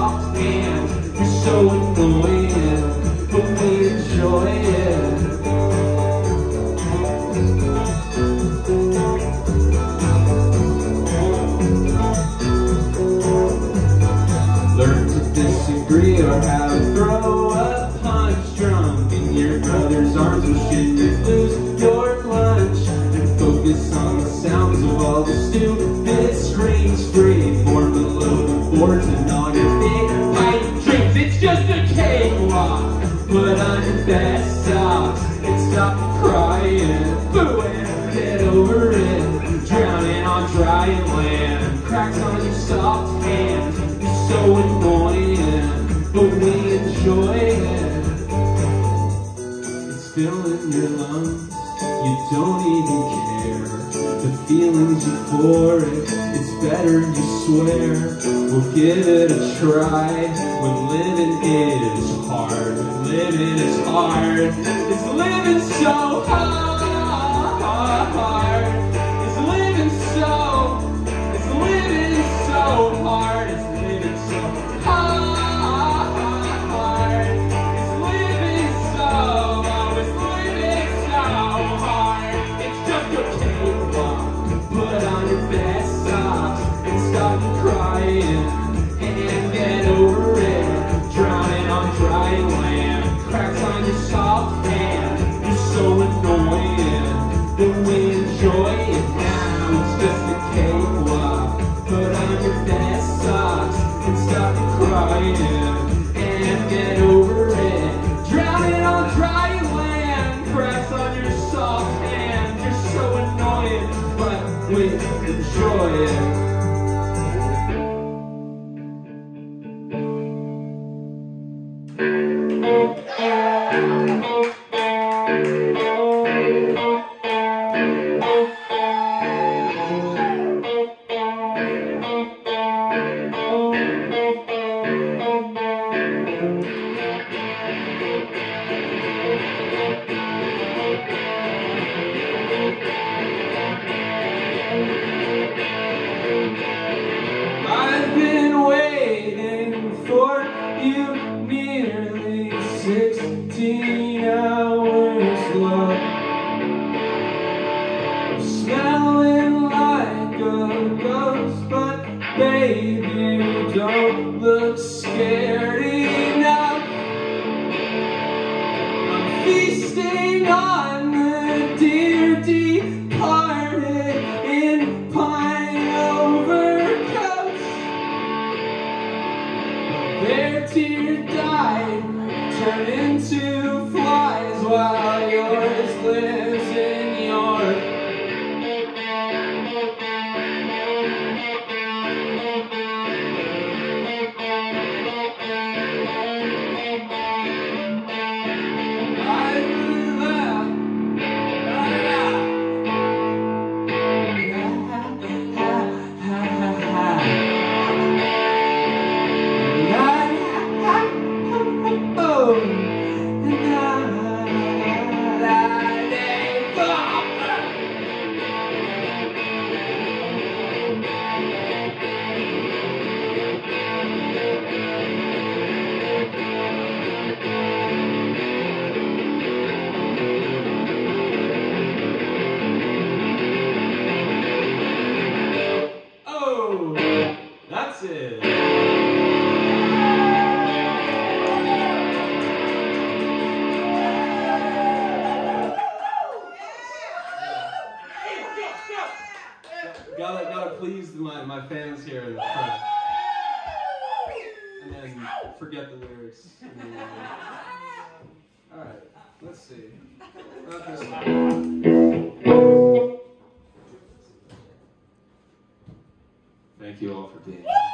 You're so annoying, but we enjoy it. Learn to disagree or how to throw a punch drunk in your brother's arms will shit you lose your lunch and focus on the sounds of all the stupid You don't even care. The feelings euphoric It's better you swear. We'll give it a try When living is hard. Living is hard. It's living so hard. Baby, don't look scared. Let's see. Thank you all for being here.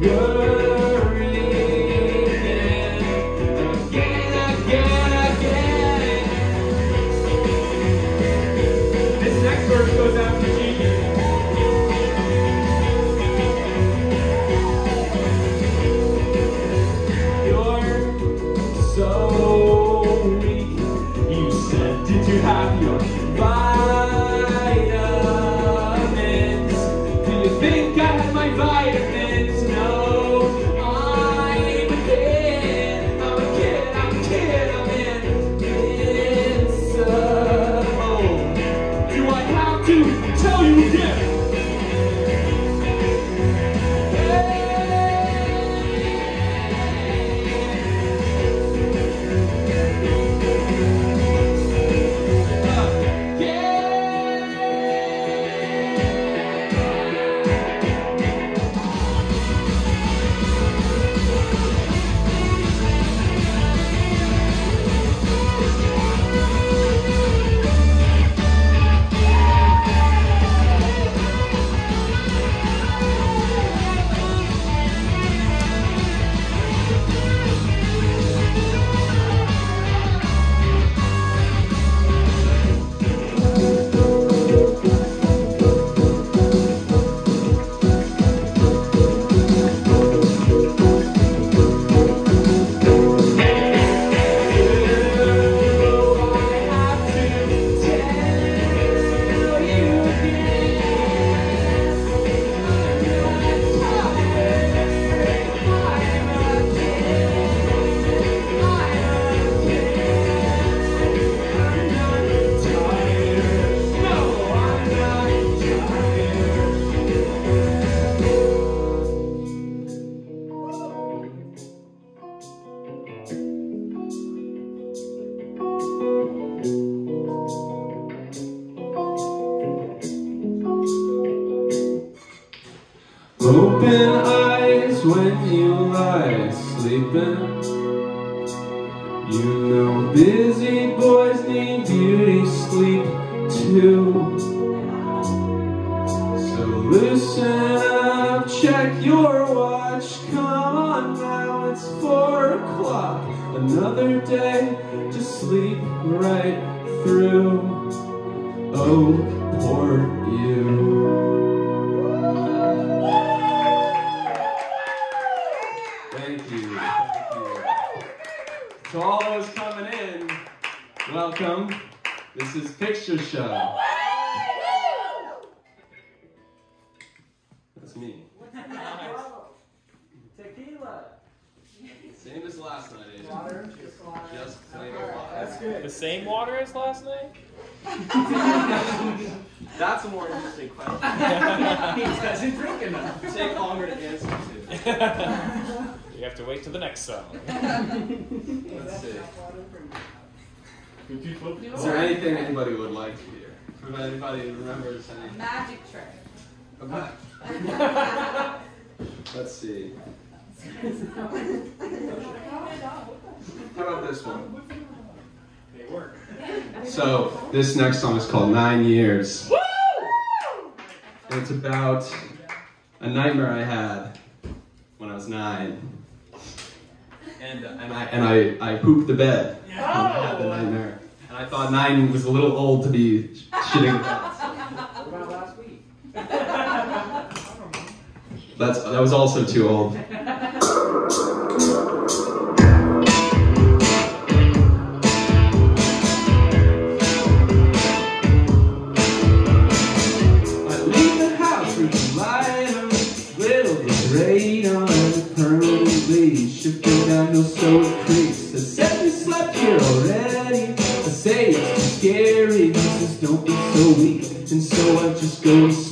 You're sleep right through. Oh, poor you. Thank you. Thank you. To all those coming in, welcome. This is Picture Show. Same water as last night? That's a more interesting question. he doesn't drink enough. Take longer to answer to. You have to wait till the next song. Let's see. Is there anything anybody would like to hear? If anybody remembers any. Magic trick. Okay. Let's see. How about this one? They work. So this next song is called Nine Years. And it's about a nightmare I had when I was nine. And, uh, and I and I, I pooped the bed when oh. I had the nightmare. And I thought nine was a little old to be shitting the bed. What about last week? That's that was also too old. No so crease. I said we slept here already. I say it's too scary. This don't be so weak, and so I just go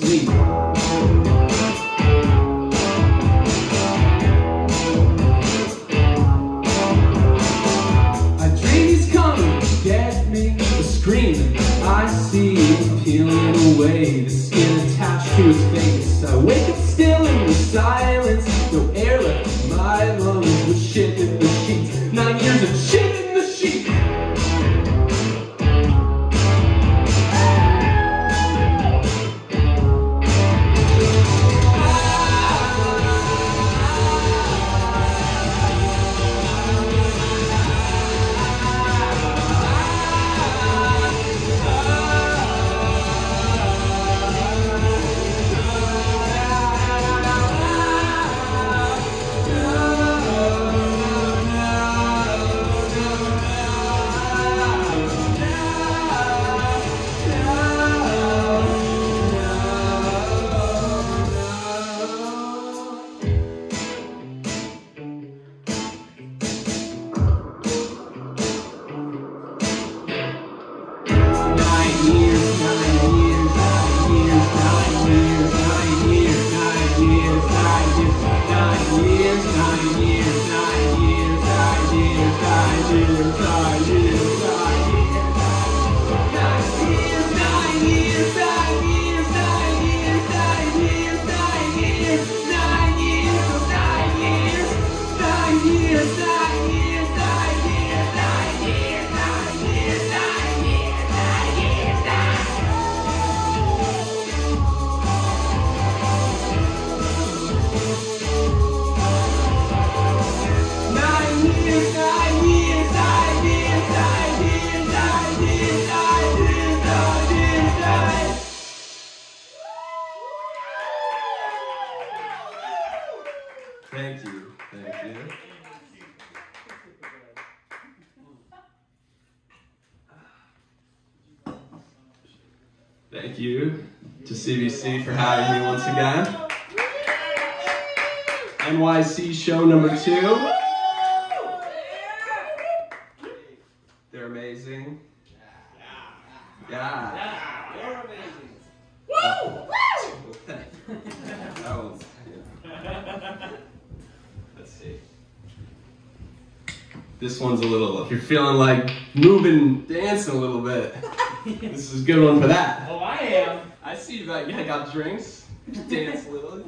For having me once again. NYC show number two. They're amazing. Yeah. Yeah. Let's see. This one's a little, if you're feeling like moving, dancing a little bit, this is a good one for that. Oh, I am. I see you back. Yeah, got drinks. Dance a little.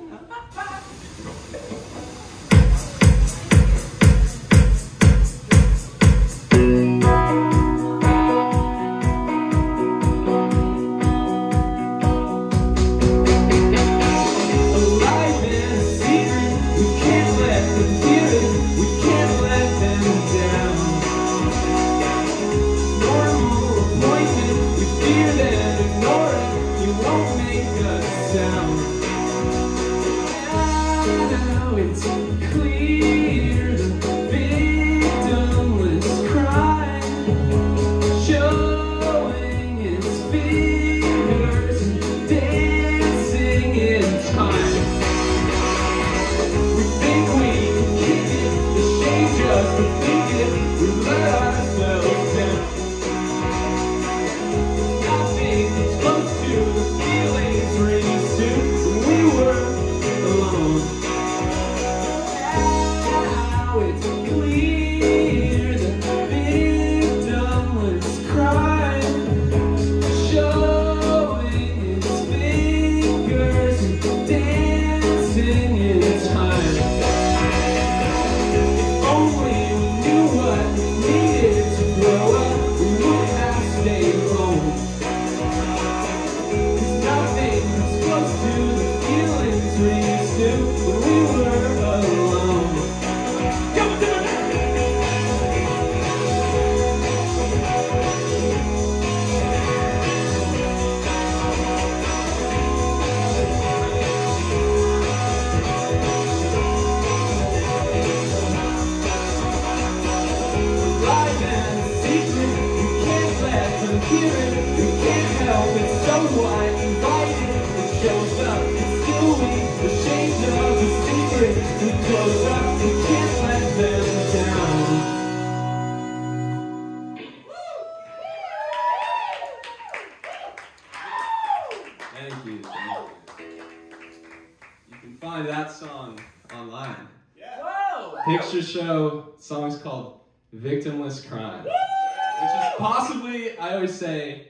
Picture show song's called Victimless Crime. Which is possibly, I always say,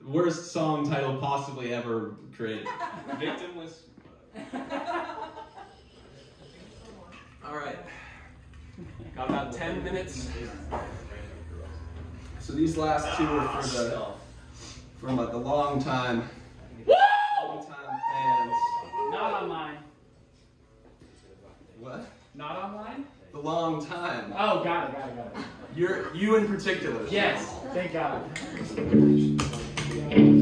the worst song title possibly ever created. Victimless. Alright. Got about 10 minutes. So these last two are for the from like the long time long time fans. Not online. What? Not online? The long time. Oh, got it, got it, got it. You're you in particular. Yes, thank God.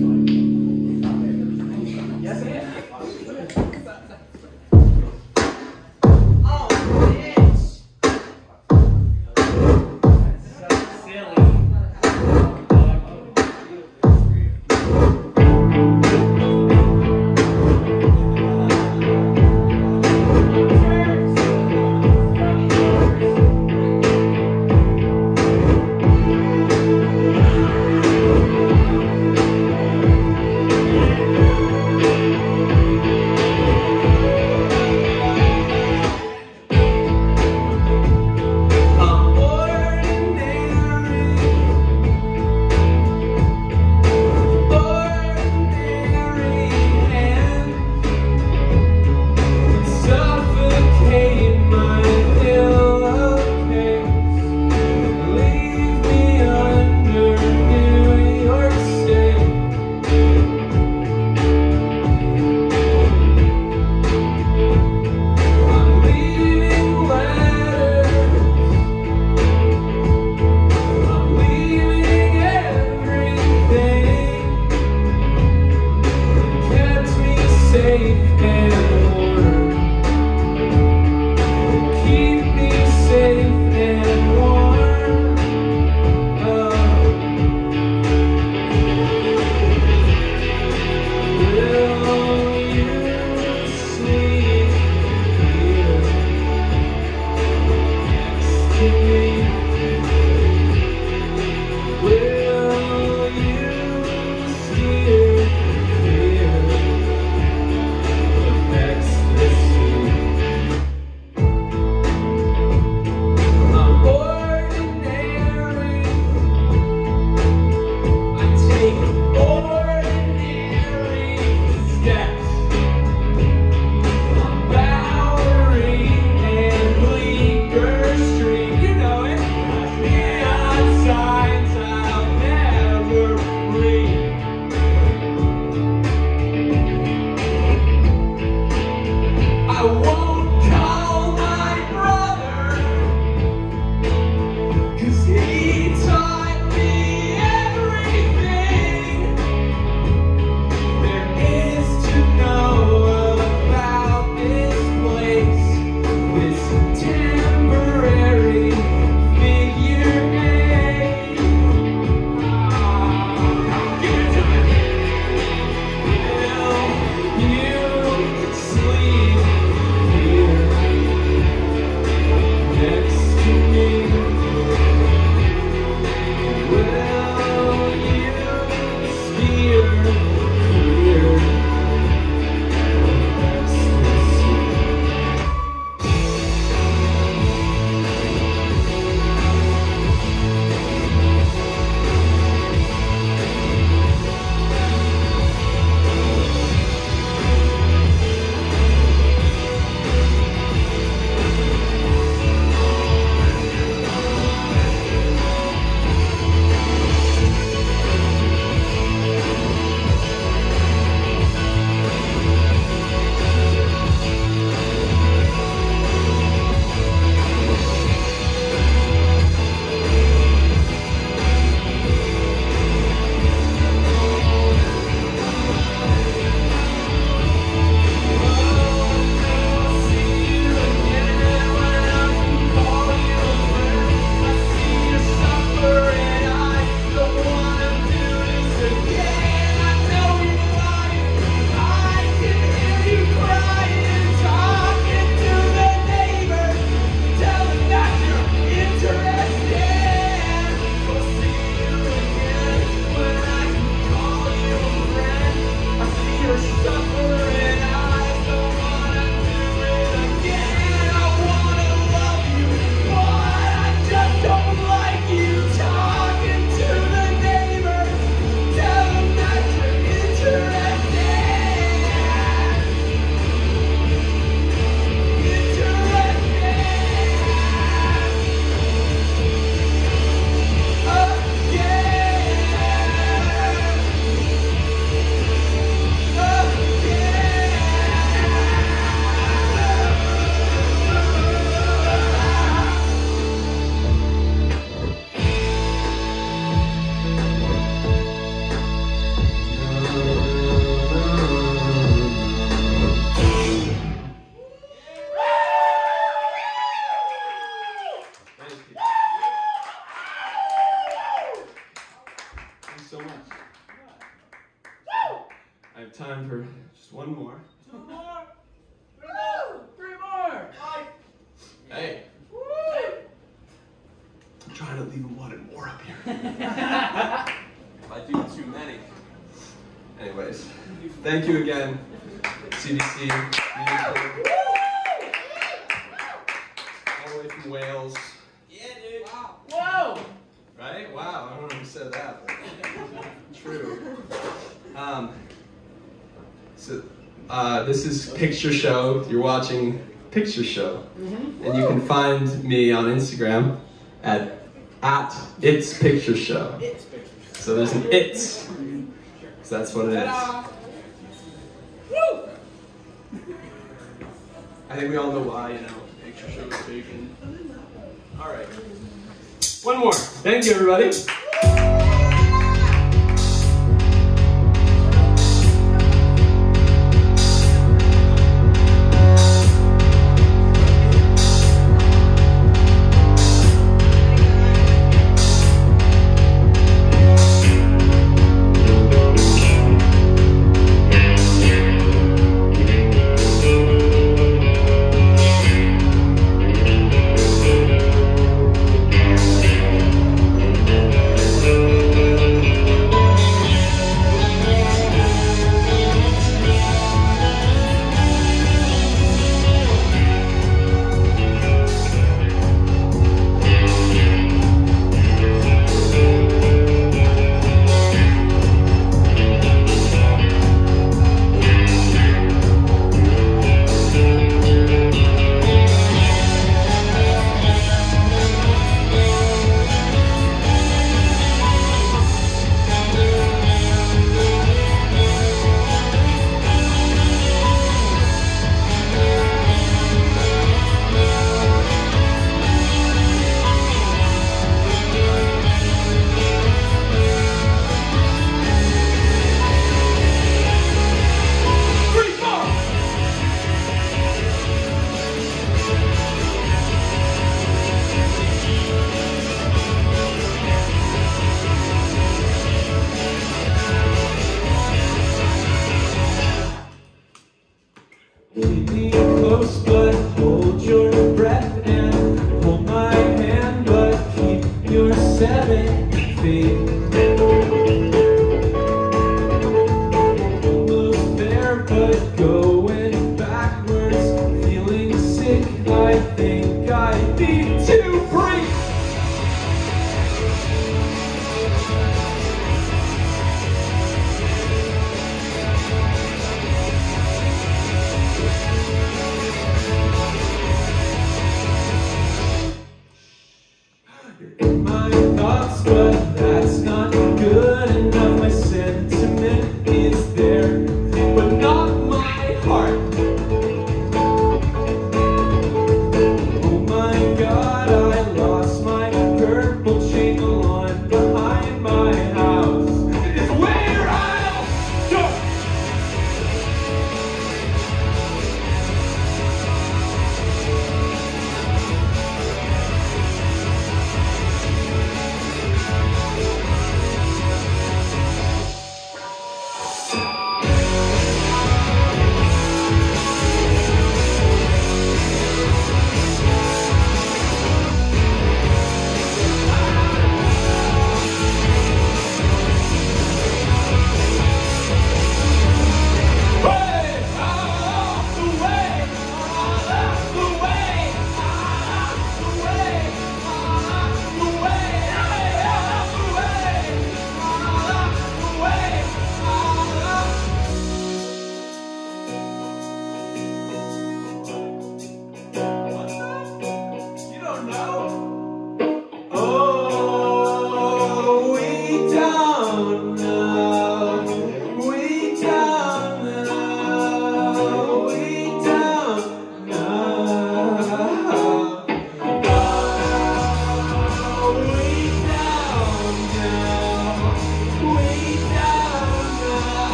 up here. I do too many. Anyways, thank you again, CDC, all the way from Wales. Yeah, dude. Wow. Whoa! Right? Wow, I don't know who said that. true. Um, so, uh, this is Picture Show. You're watching Picture Show. Mm -hmm. And you can find me on Instagram at at It's Picture Show. So there's an It's. So that's what it is. Woo! I think we all know why, you know, Picture Show is taken. Alright. One more. Thank you, everybody. But going